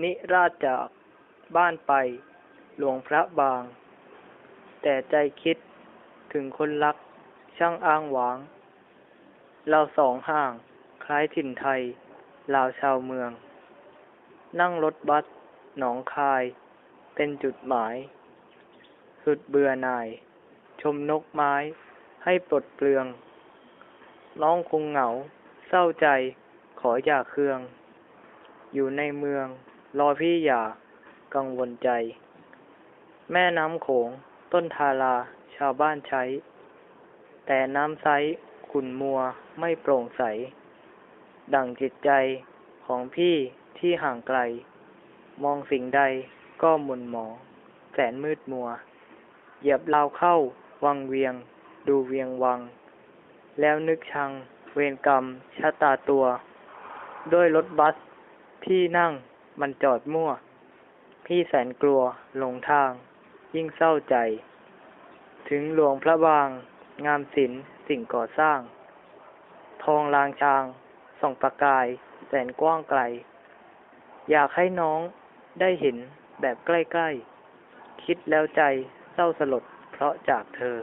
นิราชจากบ้านไป หลวงพระบาง แต่ใจคิดถึงคนรักช่างอ้างหวาง เราสองห่าง คล้ายถิ่นไทย ลาวชาวเมือง นั่งรถบัสหนองคาย เป็นจุดหมาย สุดเบื่อหน่าย ชมนกไม้ให้ปลดเปลือง น้องคงเหงา เศร้าใจขออย่าเคือง อยู่ในเมือง รอพี่อย่ากังวลใจ แม่น้ำโขง ต้นทาราชาวบ้านใช้ แต่น้ำใสขุ่นมัวไม่โปร่งใส ดั่งจิตใจของพี่ที่ห่างไกล มองสิ่งใดก็หมุนหมอง แสนมืดมัว เหยียบราวเข้าวังเวียง ดูเวียงวัง แล้วนึกชังเวรกรรมชะตาตัว ด้วยรถบัสพี่นั่ง มันจอดมั่ว พี่แสนกลัวหลงทาง ยิ่งเศร้าใจ ถึงหลวงพระบาง งามศิลป์สิ่งก่อสร้าง ทองลางชาง ส่องประกาย แสนกว้างไกล อยากให้น้องได้เห็นแบบใกล้ ๆ คิดแล้วใจเศร้าสลดเพราะจากเธอ